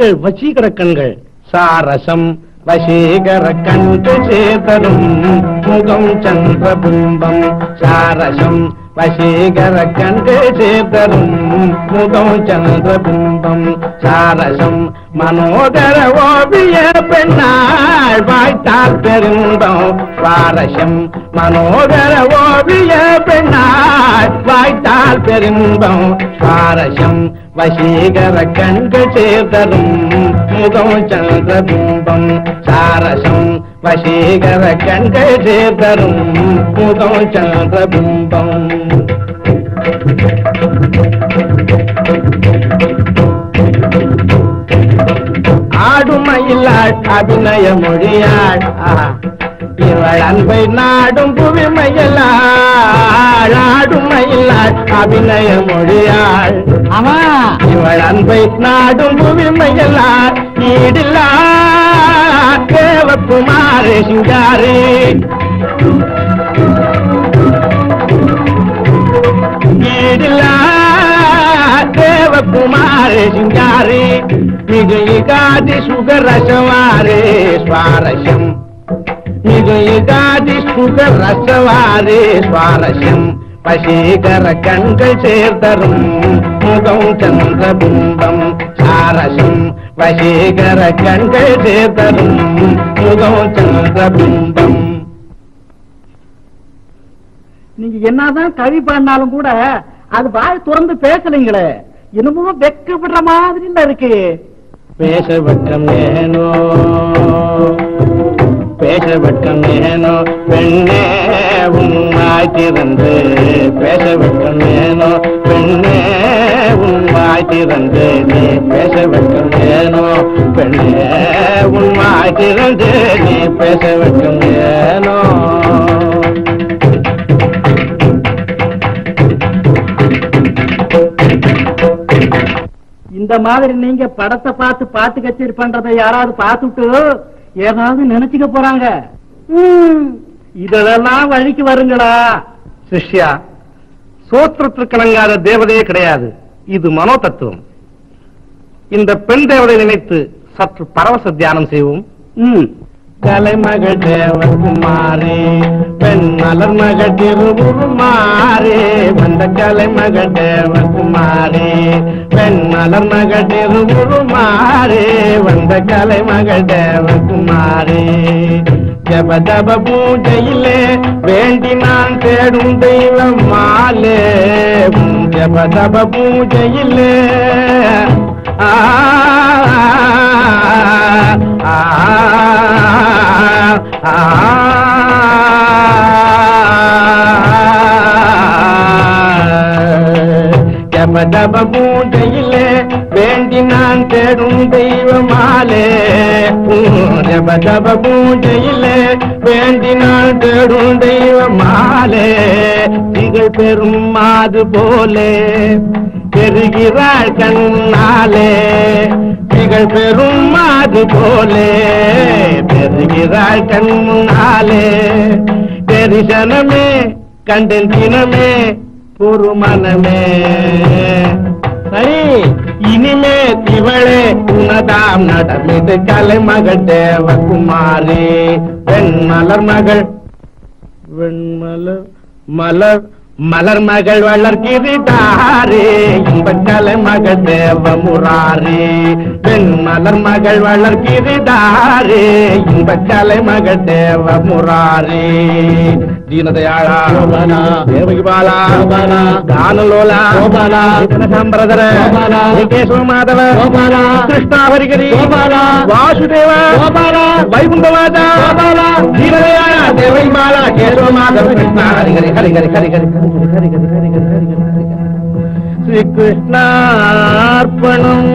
கண்கள் வசீகர கண்கள். சாரசம் வசீகர கண்கள் சேதரும் முகம் சந்திரபிம்பம் சாரசம் வசீகர கண்கள் சேதரும் முகம் சந்திரபிம்பம் சாரசம் மனோதர ஓவிய பெண்ணாள். வாய்த்தால் பெருந்தம். சுவாரஸ்யம் மனோதர ஓவிய பெண்ணாள். வாய்த்தால் பெருந்தம். சுவாரஸ்யம் வசீகர கண்கள் சேர்தரும் முகம் சந்திர பிம்பம் சாரசம். வசீகர கண்கள் சேர்தரும் முகம் சந்திர பிம்பம் ஆடுமயிலாள் அபிநய மொழியாள் இவள் அன்பை நாடும் புவிமையலாள் ஆடுமயிலாள் அபிநய மொழியாள். ஆமா. இவள் அன்பை நாடும் புவிமையலாள் ஈடில்லா தேவகுமாரே சிங்காரே. ஈடில்லா தேவகுமாரே சிங்காரே. மிகு யுகாதி சுகரசவாரே சுவாரஸ்யம். மிகு யுகாதி சுகரசவாரே சுவாரஸ்யம் வசீகர கண்கள் சேர்தரும் முகம் சந்திரபிம்பம் சாரசம் வசீகர கண்கள் சேர்தரும் முகம் சந்திரபிம்பம். நீங்க என்னதான் கவி பாடினாலும் கூட அது வாய் திறந்து பேசலைங்களே. என்னமோ வெக்கப்படுற மாதிரி இருக்கு. பேச வெட்கம் ஏனோ? பேச வெட்கம் ஏனோ பெண்ணே உன்வாய் திறந்து பேச வெட்கம் ஏனோ பெண்ணே உன்வாய் நீ பேச வெட்கம் ஏனோ பெண்ணே உன்வாய் நீ பேச வெட்கம் ஏனோ இந்த மாதிரி நீங்க படத்தை பார்த்து பாட்டு கச்சேரி பண்றதை யாராவது பார்த்துட்டு ஏதாவது நினைச்சுக்க போறாங்க. இதெல்லாம் வழிக்கு வருங்களா சிஷ்யா சோத்திரத்திற்கு இணங்காத தேவதையே கிடையாது. இது மனோ தத்துவம் இந்த பெண் தேவதை நினைத்து சற்று பரவச தியானம் செய்வோம். கலைமகள் தேவகுமாரே பெண் மலர் மகள் திருகுமாரே வந்த கலைமகள் தேவகுமாரே பெண் மலர் மகள் திருகுமாரே வந்த கலைமகள் ஜப ஜப பூஜையிலே வேண்டி நான் தேடும் தெய்வம் மாலே உன் ஜப ஜப பூஜையிலே ஆ ஜப ஜப பூஜையிலே வேண்டி நான் தேடும் தெய்வமாலே ஜப ஜப பூஜையிலே வேண்டினால் தேடும் தெய்வ மாலே திகழ் பெரும் மாது போலே. பெறுகிறாள் கண்ணாலே திகழ் பெரும் மாது போலே. பெறுகிறாள் கண்ணாலே தரிசனமே கண்டேன் தினமே ஒரு உனதாம் நடமிது கலைமகள் தேவகுமாரி. பெண் மலர் மகள் வெண்மலர் மலர் మలర్ மகள் வளர்கிறிதாரே இன்பக்கலை மக தேவ முராரே பெண் மலர் மகள் வளர்கிறிதாரே இன்பக்கலை மக தேவ முராரே దీనదయాళ దేవకి బాల దానలోల సంప్రదర హరి హరి హరి హరి ஸ்ரீ கிருஷ்ணார்ப்பணம்